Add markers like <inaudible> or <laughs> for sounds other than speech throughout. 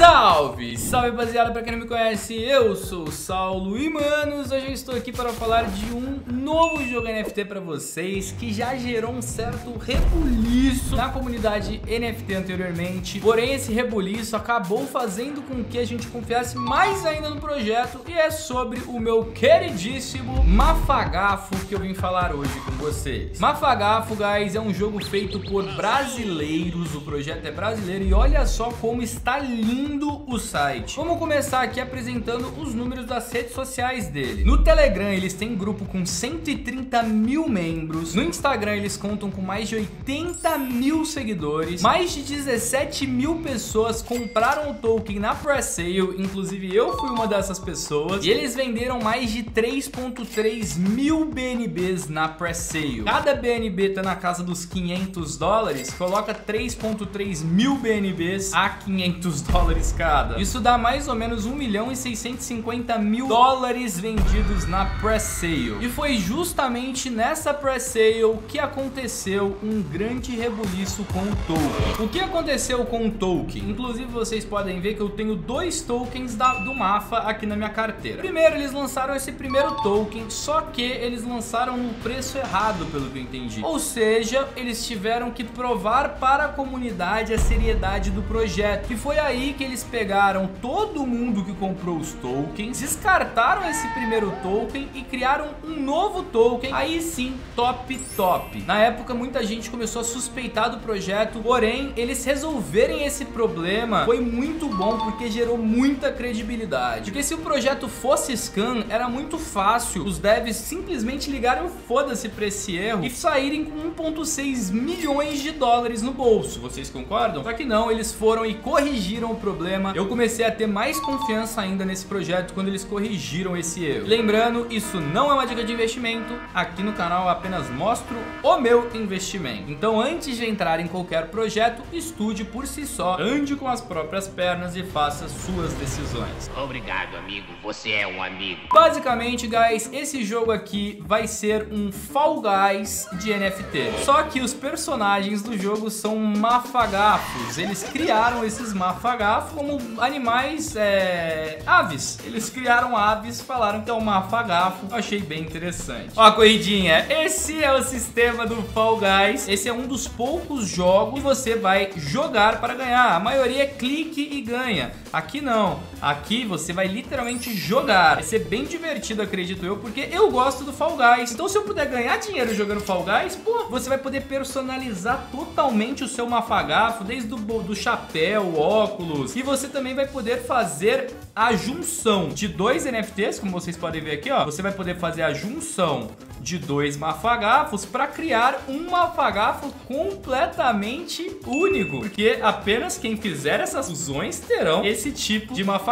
Salve! Salve rapaziada, pra quem não me conhece, eu sou o Saulo e manos, hoje eu estou aqui para falar de um novo jogo NFT pra vocês que já gerou um certo rebuliço na comunidade NFT anteriormente, porém esse rebuliço acabou fazendo com que a gente confiasse mais ainda no projeto e é sobre o meu queridíssimo Mafagafo que eu vim falar hoje com vocês. Mafagafo, guys, é um jogo feito por brasileiros, o projeto é brasileiro e olha só como está lindo o site. Vamos começar aqui apresentando os números das redes sociais dele. No Telegram eles têm grupo com 130 mil membros. No Instagram eles contam com mais de 80 mil seguidores. Mais de 17 mil pessoas compraram o token na pre-sale. Inclusive eu fui uma dessas pessoas. E eles venderam mais de 3.3 mil BNBs na pre-sale. Cada BNB tá na casa dos 500 dólares. Coloca 3.3 mil BNBs a 500 dólares cada. Isso dá mais ou menos 1 milhão e 650 mil dólares vendidos na pre-sale. E foi justamente nessa pre-sale que aconteceu um grande rebuliço com o token. O que aconteceu com o token? Inclusive vocês podem ver que eu tenho dois tokens da, do Mafa aqui na minha carteira. Primeiro eles lançaram esse primeiro token, só que eles lançaram no preço errado, pelo que eu entendi. Ou seja, eles tiveram que provar para a comunidade a seriedade do projeto. E foi aí que eles pegaram todo mundo que comprou os tokens, descartaram esse primeiro token e criaram um novo token, aí sim, top top. Na época, muita gente começou a suspeitar do projeto, porém, eles resolverem esse problema foi muito bom porque gerou muita credibilidade. Porque se o projeto fosse scam, era muito fácil os devs simplesmente ligarem foda-se pra esse erro e saírem com 1.6 milhões de dólares no bolso. Vocês concordam? Só que não, eles foram e corrigiram o problema. Eu comecei a ter mais confiança ainda nesse projeto quando eles corrigiram esse erro. Lembrando, isso não é uma dica de investimento. Aqui no canal eu apenas mostro o meu investimento. Então antes de entrar em qualquer projeto, estude por si só, ande com as próprias pernas e faça suas decisões. Obrigado, amigo. Você é um amigo. Basicamente, guys, esse jogo aqui vai ser um Fall Guys de NFT. Só que os personagens do jogo são mafagafos. Eles criaram esses mafagafos como animais, é... aves. Eles criaram aves, falaram que é um mafagafo. Eu achei bem interessante. Ó corridinha. Esse é o sistema do Fall Guys. Esse é um dos poucos jogos que você vai jogar para ganhar. A maioria é clique e ganha. Aqui não. Aqui você vai literalmente jogar. Vai ser bem divertido, acredito eu, porque eu gosto do Fall Guys. Então se eu puder ganhar dinheiro jogando Fall Guys, pô, você vai poder personalizar totalmente o seu mafagafo, desde o do chapéu, óculos. E você também vai poder fazer a junção de dois NFTs, como vocês podem ver aqui, ó. Você vai poder fazer a junção de dois mafagafos para criar um mafagafo completamente único, porque apenas quem fizer essas fusões terão esse tipo de mafagafo.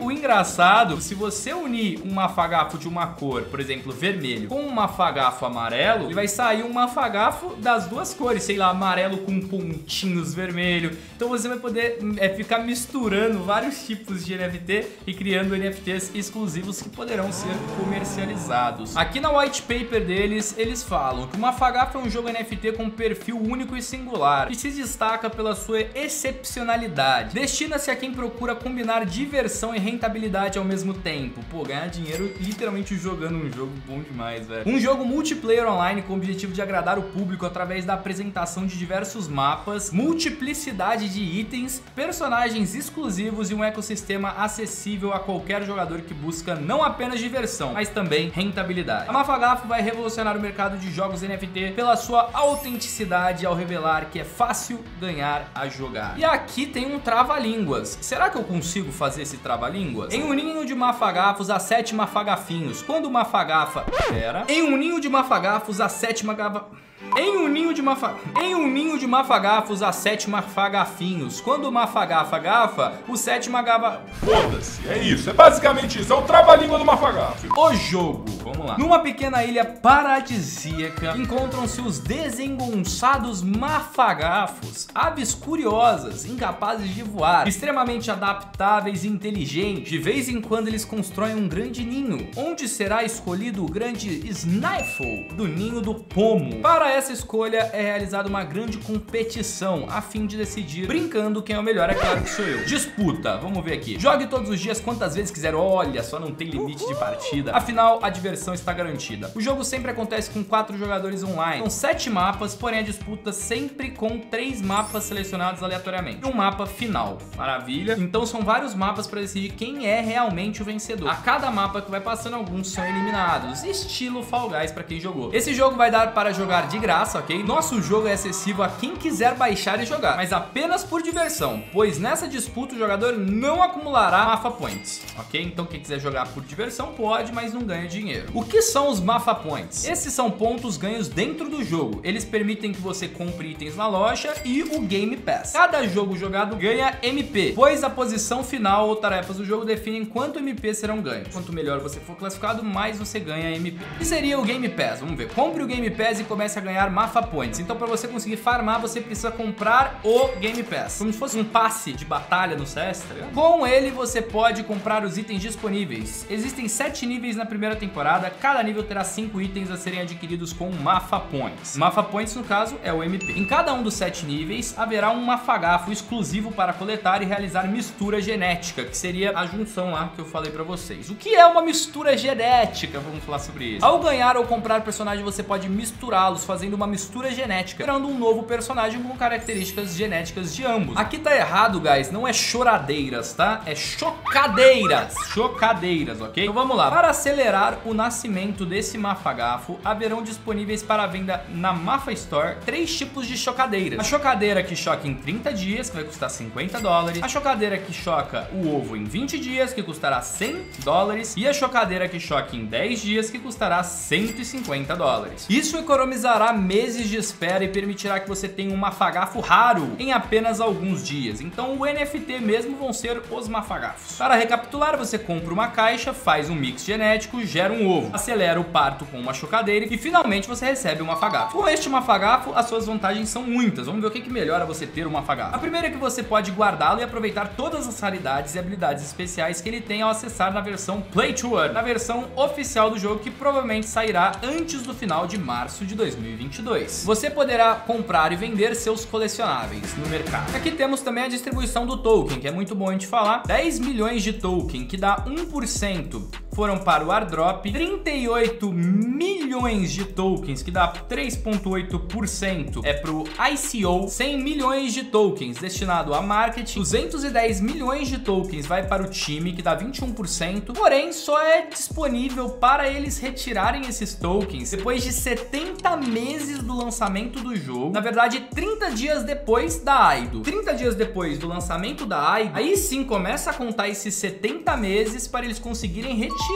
O engraçado, se você unir um mafagafo de uma cor, por exemplo, vermelho, com um mafagafo amarelo, ele vai sair um mafagafo das duas cores, sei lá, amarelo com pontinhos vermelho. Então você vai poder é, ficar misturando vários tipos de NFT e criando NFTs exclusivos que poderão ser comercializados. Aqui na white paper deles, eles falam que o Mafagaf é um jogo NFT com perfil único e singular, que se destaca pela sua excepcionalidade. Destina-se a quem procura combinar diversão e rentabilidade ao mesmo tempo. Pô, ganhar dinheiro literalmente jogando um jogo bom demais, velho. Um jogo multiplayer online com o objetivo de agradar o público através da apresentação de diversos mapas, multiplicidade de itens, personagens exclusivos e um ecossistema acessível a qualquer jogador que busca não apenas diversão, mas também rentabilidade. A Mafagafo vai revolucionar o mercado de jogos NFT pela sua autenticidade ao revelar que é fácil ganhar a jogar. E aqui tem um trava-línguas. Será que eu consigo fazer esse trava-línguas? Em um ninho de mafagafos há sete mafagafinhos. Quando uma fagafa... Pera. Em um ninho de mafagafos há sete magava... Em um ninho de mafa... Em um ninho de mafagafos há sete mafagafinhos. Quando uma fagafa gafa, o sete magava... Foda-se, é isso, é basicamente isso, é o trava-língua do mafagafo. O jogo, vamos lá. Numa pequena ilha paradisíaca, encontram-se os desengonçados mafagafos, aves curiosas, incapazes de voar, extremamente adaptáveis e inteligentes. De vez em quando eles constroem um grande ninho, onde será escolhido o grande Sniffle do ninho do pomo. Para Para essa escolha é realizada uma grande competição a fim de decidir, brincando quem é o melhor, é claro que sou eu. Disputa, vamos ver aqui. Jogue todos os dias quantas vezes quiser, olha, só não tem limite de partida. Afinal, a diversão está garantida. O jogo sempre acontece com quatro jogadores online. São sete mapas, porém a disputa sempre com três mapas selecionados aleatoriamente. E um mapa final. Maravilha. Então são vários mapas para decidir quem é realmente o vencedor. A cada mapa que vai passando, alguns são eliminados. Estilo Fall Guys para quem jogou. Esse jogo vai dar para jogar de graça, ok? Nosso jogo é acessível a quem quiser baixar e jogar, mas apenas por diversão, pois nessa disputa o jogador não acumulará Mafa Points, ok? Então quem quiser jogar por diversão pode, mas não ganha dinheiro. O que são os Mafa Points? Esses são pontos ganhos dentro do jogo. Eles permitem que você compre itens na loja e o Game Pass. Cada jogo jogado ganha MP, pois a posição final ou tarefas do jogo definem quanto MP serão ganhos. Quanto melhor você for classificado, mais você ganha MP. E seria o Game Pass? Vamos ver. Compre o Game Pass e comece a ganhar Mafa Points. Então para você conseguir farmar, você precisa comprar o Game Pass. Como se fosse um passe de batalha no CS, tá ligado? Com ele você pode comprar os itens disponíveis. Existem 7 níveis na primeira temporada, cada nível terá 5 itens a serem adquiridos com Mafa Points. Mafa Points, no caso, é o MP. Em cada um dos 7 níveis, haverá um mafagafo exclusivo para coletar e realizar mistura genética, que seria a junção lá que eu falei pra vocês. O que é uma mistura genética? Vamos falar sobre isso. Ao ganhar ou comprar personagem, você pode misturá-los, fazendo uma mistura genética, gerando um novo personagem com características genéticas de ambos. Aqui tá errado, guys, não é choradeiras, tá? É chocadeiras, chocadeiras, ok? Então vamos lá. Para acelerar o nascimento desse mafagafo, haverão disponíveis para venda na Mafa Store três tipos de chocadeiras. A chocadeira que choca em 30 dias, que vai custar 50 dólares. A chocadeira que choca o ovo em 20 dias, que custará 100 dólares. E a chocadeira que choca em 10 dias, que custará 150 dólares. Isso economizará meses de espera e permitirá que você tenha um mafagafo raro em apenas alguns dias. Então o NFT mesmo vão ser os mafagafos. Para recapitular, você compra uma caixa, faz um mix genético, gera um ovo, acelera o parto com uma chocadeira e finalmente você recebe um mafagafo. Com este mafagafo, as suas vantagens são muitas. Vamos ver o que, que melhora você ter um mafagafo. A primeira é que você pode guardá-lo e aproveitar todas as raridades e habilidades especiais que ele tem ao acessar na versão Play to Earn, na versão oficial do jogo que provavelmente sairá antes do final de março de 2022. Você poderá comprar e vender seus colecionáveis no mercado. Aqui temos também a distribuição do token, que é muito bom a gente falar. 10 milhões de token, que dá 1% foram para o airdrop, 38 milhões de tokens, que dá 3.8% é para o ICO, 100 milhões de tokens destinado a marketing, 210 milhões de tokens vai para o time, que dá 21%, porém só é disponível para eles retirarem esses tokens depois de 70 meses do lançamento do jogo, na verdade 30 dias depois da AIDO. 30 dias depois do lançamento da AIDO, aí sim começa a contar esses 70 meses para eles conseguirem retirar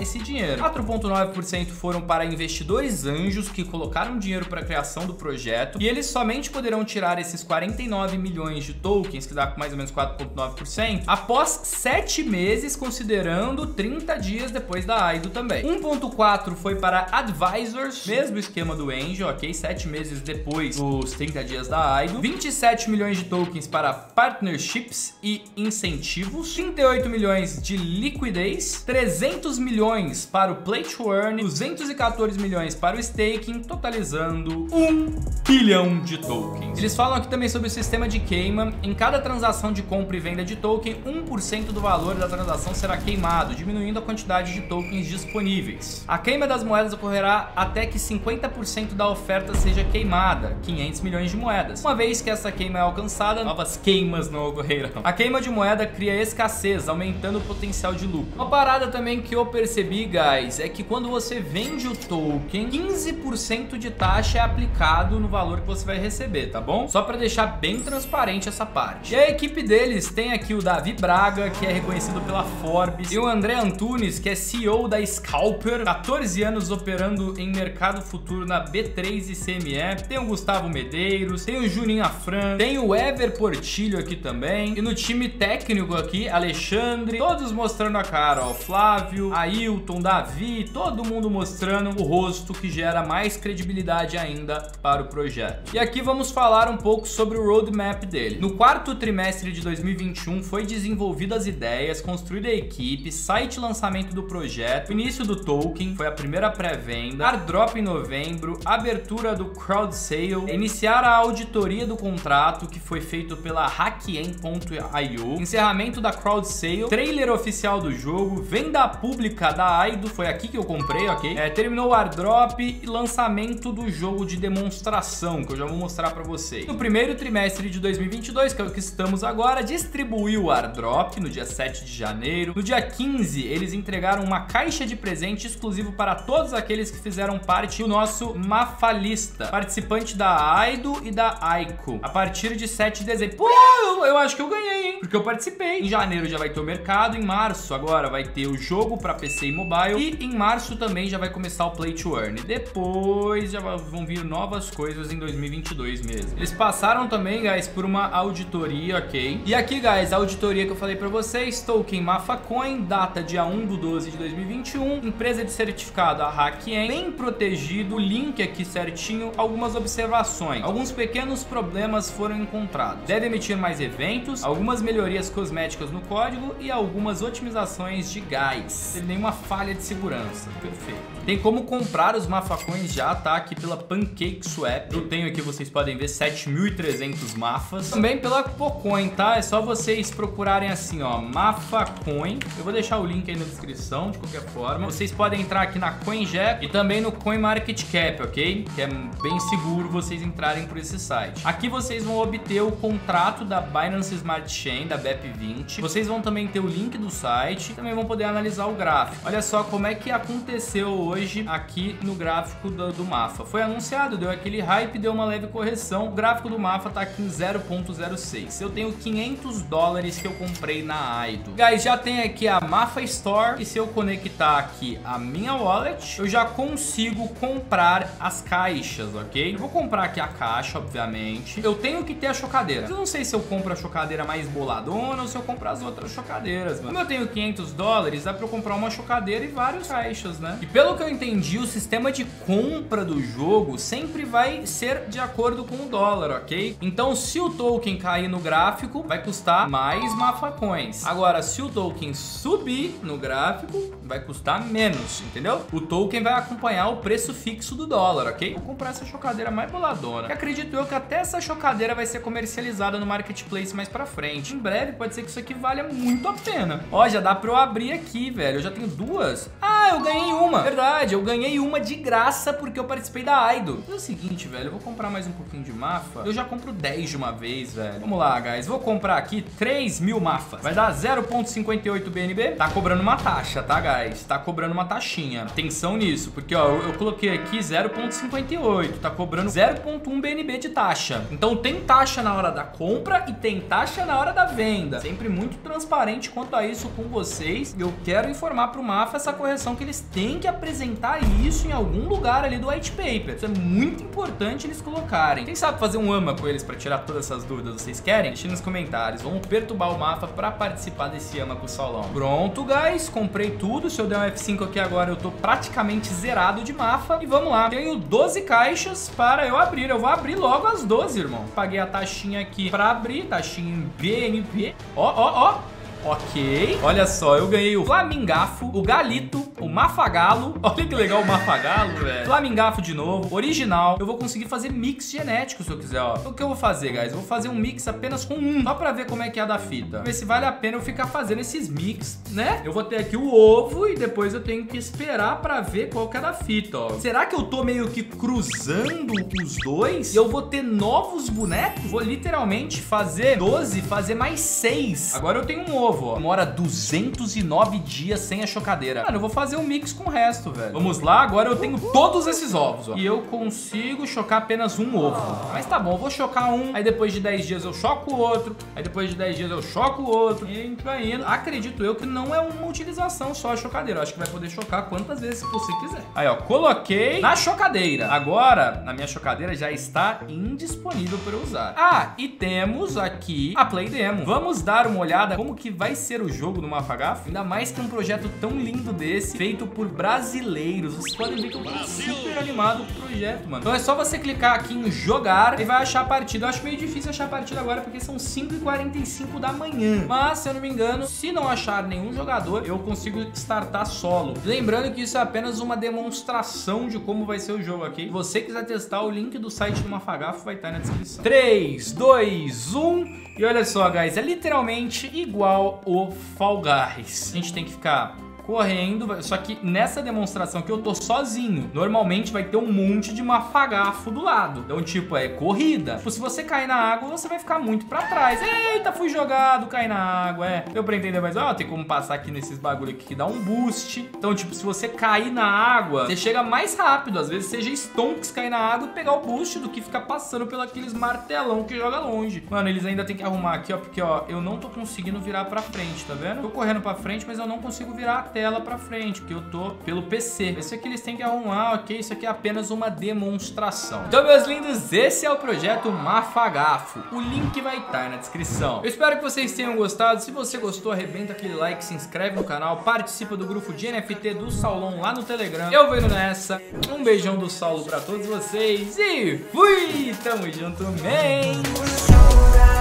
esse dinheiro. 4.9% foram para investidores anjos que colocaram dinheiro para a criação do projeto e eles somente poderão tirar esses 49 milhões de tokens, que dá mais ou menos 4.9%, após 7 meses, considerando 30 dias depois da AIDO também. 1.4 foi para advisors, mesmo esquema do Angel, ok? 7 meses depois dos 30 dias da AIDO. 27 milhões de tokens para partnerships e incentivos. 38 milhões de liquidez. 300 milhões para o Play to Earn. 214 milhões para o staking, totalizando 1 bilhão de tokens. Eles falam aqui também sobre o sistema de queima. Em cada transação de compra e venda de token, 1% do valor da transação será queimado, diminuindo a quantidade de tokens disponíveis. A queima das moedas ocorrerá até que 50% da oferta seja queimada, 500 milhões de moedas. Uma vez que essa queima é alcançada, novas queimas não ocorrerão. A queima de moeda cria escassez, aumentando o potencial de lucro. Uma parada também que eu percebi, guys, é que quando você vende o token, 15% de taxa é aplicado no valor que você vai receber, tá bom? Só para deixar bem transparente essa parte. E a equipe deles tem aqui o Davi Braga, que é reconhecido pela Forbes, e o André Antunes, que é CEO da Scalper, 14 anos operando em mercado futuro na B3 e CME. Tem o Gustavo Medeiros, tem o Juninho Afran, tem o Ever Portilho aqui também, e no time técnico aqui, Alexandre, todos mostrando a cara, ó, Flávio, Ailton, Davi, todo mundo mostrando o rosto que gera mais credibilidade ainda para o projeto. E aqui vamos falar um pouco sobre o roadmap dele. No quarto trimestre de 2021 foi desenvolvido as ideias, construída a equipe, site lançamento do projeto, início do token, foi a primeira pré-venda, airdrop em novembro, abertura do crowd sale, iniciar a auditoria do contrato que foi feito pela Hackien.io, encerramento da crowd sale, trailer oficial do jogo, venda pública da Aido, foi aqui que eu comprei, ok? É, terminou o airdrop e lançamento do jogo de demonstração, que eu já vou mostrar para vocês. No primeiro trimestre de 2022, que é o que estamos agora, distribuiu o airdrop no dia 7 de janeiro. No dia 15, eles entregaram uma caixa de presente exclusivo para todos aqueles que fizeram parte do nosso Mafalista, participante da Aido e da Aiko. A partir de 7 de dezembro. Pô, eu, eu acho que eu ganhei, hein? Porque eu participei. Em janeiro já vai ter o mercado, em março agora vai ter o jogo para PC e mobile e em março também já vai começar o Play to Earn. Depois já vão vir novas coisas em 2022 mesmo. Eles passaram também, guys, por uma auditoria, ok? E aqui, guys, a auditoria que eu falei para vocês, token Mafacoin, data dia 1 do 12 de 2021, empresa de certificado a Hackien, bem protegido, link aqui certinho, algumas observações. Alguns pequenos problemas foram encontrados. Deve emitir mais eventos, algumas melhorias cosméticas no código e algumas otimizações de gás. Sem nenhuma falha de segurança. Perfeito. Tem como comprar os mafacões já, tá? Aqui pela Pancake Swap. Eu tenho aqui, vocês podem ver, 7.300 mafas. Também pela Pocoin, tá? É só vocês procurarem assim, ó, Mafacoin. Eu vou deixar o link aí na descrição, de qualquer forma. Vocês podem entrar aqui na CoinJet e também no CoinMarketCap, ok? Que é bem seguro vocês entrarem por esse site. Aqui vocês vão obter o contrato da Binance Smart Chain, da BEP20. Vocês vão também ter o link do site também vão poder analisar o gráfico. Olha só como é que aconteceu hoje aqui no gráfico do, do MAFA. Foi anunciado, deu aquele hype, deu uma leve correção. O gráfico do MAFA tá aqui em 0.06. Eu tenho 500 dólares que eu comprei na Aido. Guys, já tem aqui a MAFA Store e se eu conectar aqui a minha wallet, eu já consigo comprar as caixas, ok? Eu vou comprar aqui a caixa, obviamente. Eu tenho que ter a chocadeira. Eu não sei se eu compro a chocadeira mais boladona ou se eu compro as outras chocadeiras, mano. Como eu tenho 500 dólares, dá pra eu comprar uma chocadeira e várias caixas, né? E pelo que eu entendi, o sistema de compra do jogo sempre vai ser de acordo com o dólar, ok? Então, se o token cair no gráfico, vai custar mais mafacões. Agora, se o token subir no gráfico, vai custar menos, entendeu? O token vai acompanhar o preço fixo do dólar, ok? Vou comprar essa chocadeira mais boladona. E acredito eu que até essa chocadeira vai ser comercializada no marketplace mais pra frente. Em breve, pode ser que isso aqui valha muito a pena. Ó, já dá pra eu abrir aqui, velho. Eu já tenho duas. Ah, eu ganhei uma. Verdade, eu ganhei uma de graça porque eu participei da Aido. É o seguinte, velho, eu vou comprar mais um pouquinho de mafa. Eu já compro 10 de uma vez, velho. Vamos lá, guys. Vou comprar aqui 3 mil mafas. Vai dar 0.58 BNB. Tá cobrando uma taxa, tá, guys? Tá cobrando uma taxinha. Atenção nisso, porque, ó, eu, eu coloquei aqui 0.58. Tá cobrando 0.1 BNB de taxa. Então tem taxa na hora da compra e tem taxa na hora da venda. Sempre muito transparente quanto a isso com vocês. Eu quero informar pro Mafa essa correção que eles têm que apresentar isso em algum lugar ali do white paper. Isso é muito importante eles colocarem. Quem sabe fazer um ama com eles para tirar todas essas dúvidas? Vocês querem? Deixe nos comentários. Vamos perturbar o Mafa para participar desse ama com o Saulão. Pronto, guys. Comprei tudo. Se eu der um F5 aqui agora, eu tô praticamente zerado de Mafa. E vamos lá. Tenho 12 caixas para eu abrir. Eu vou abrir logo as 12, irmão. Paguei a taxinha aqui para abrir. Taxinha em BNB. Ó, ó, ó. Ok. Olha só, eu ganhei o Flamingafo, o Galito, o Mafagalo. <laughs> Olha que legal o Mafagalo, velho. Flamingafo de novo, original. Eu vou conseguir fazer mix genético se eu quiser, ó. O que eu vou fazer, guys? Eu vou fazer um mix apenas com um, só pra ver como é que é a da fita. Ver se vale a pena eu ficar fazendo esses mix, né? Eu vou ter aqui o ovo e depois eu tenho que esperar pra ver qual que é a da fita, ó. Será que eu tô meio que cruzando os dois? E eu vou ter novos bonecos? Vou literalmente fazer 12, fazer mais 6. Agora eu tenho um ovo ovo, ó. Demora 209 dias sem a chocadeira. Mano, eu vou fazer fazer um mix com o resto, velho. Vamos lá, agora eu tenho todos esses ovos, ó. E eu consigo chocar apenas um ovo. Mas tá bom, vou chocar um, aí depois de 10 dias eu choco o outro, aí depois de 10 dias eu choco o outro, e vai indo. Acredito eu que não é uma utilização só a chocadeira. Eu acho que vai poder chocar quantas vezes você quiser. Aí, ó, coloquei na chocadeira. Agora, na minha chocadeira já está indisponível para usar. Ah, e temos aqui a Play Demo. Vamos dar uma olhada como que vai ser o jogo no Mafagaf? Ainda mais que um projeto tão lindo desse, feito por brasileiros. Vocês podem ver que eu tô super animado com o projeto, mano. Então é só você clicar aqui em jogar e vai achar a partida. Eu acho meio difícil achar a partida agora porque são 5h45 da manhã. Mas, se eu não me engano, se não achar nenhum jogador, eu consigo startar solo. Lembrando que isso é apenas uma demonstração de como vai ser o jogo aqui. Se você quiser testar, o link do site do Mafagafo vai estar na descrição. 3, 2, 1... E olha só, guys, é literalmente igual o Fall Guys. A gente tem que ficar correndo, só que nessa demonstração que eu tô sozinho, normalmente vai ter um monte de mafagafo do lado. Então, tipo, é corrida. Tipo, se você cair na água, você vai ficar muito pra trás. Eita, fui jogado, cai na água, é. Deu pra entender, mas ó, tem como passar aqui nesses bagulho aqui que dá um boost. Então, tipo, se você cair na água, você chega mais rápido. Às vezes seja Stonks cair na água e pegar o boost do que ficar passando pelo aqueles martelão que joga longe. Mano, eles ainda tem que arrumar aqui, ó, porque, ó, eu não tô conseguindo virar pra frente, tá vendo? Tô correndo pra frente, mas eu não consigo virar até tela pra frente, porque eu tô pelo PC. Esse aqui eles têm que arrumar, ok? Isso aqui é apenas uma demonstração. Então, meus lindos, esse é o projeto Mafagafo. O link vai estar na descrição. Eu espero que vocês tenham gostado. Se você gostou, arrebenta aquele like, se inscreve no canal, participa do grupo de NFT do Saulão lá no Telegram. Eu indo nessa. Um beijão do Saulo pra todos vocês e fui! Tamo junto, man!